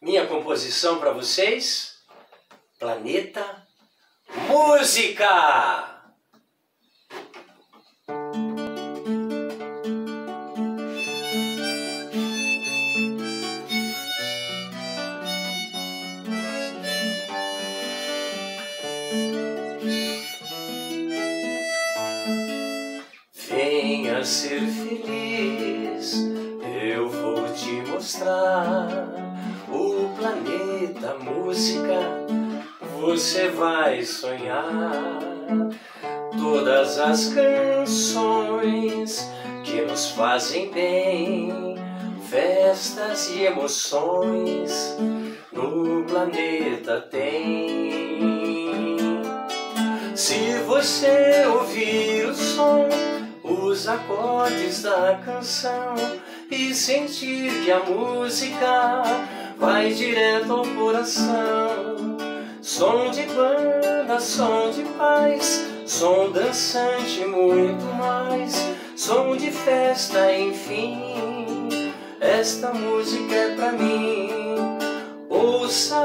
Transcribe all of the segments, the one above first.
minha composição para vocês, Planeta Música! Venha ser feliz, eu vou te mostrar planeta música. Você vai sonhar todas as canções que nos fazem bem, festas e emoções no planeta tem. Se você ouvir o som, os acordes da canção e sentir que a música vai direto ao coração. Som de banda, som de paz, som dançante, muito mais, som de festa, enfim. Esta música é pra mim. Ouça,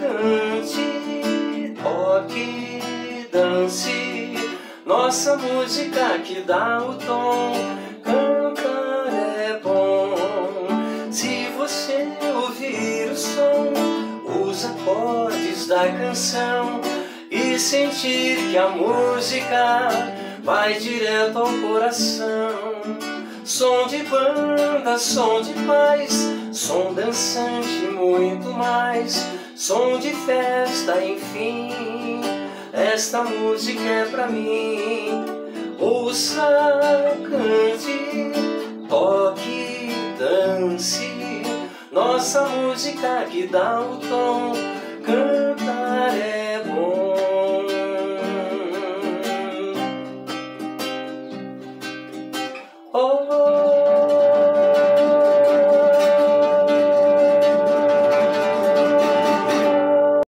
cante, toque, dance. Nossa música que dá o tom. Cantar da canção e sentir que a música vai direto ao coração. Som de banda, som de paz, som dançante, muito mais, som de festa, enfim. Esta música é pra mim. Ouça, cante, toque, dance. Nossa música que dá o tom, canta